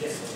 いい。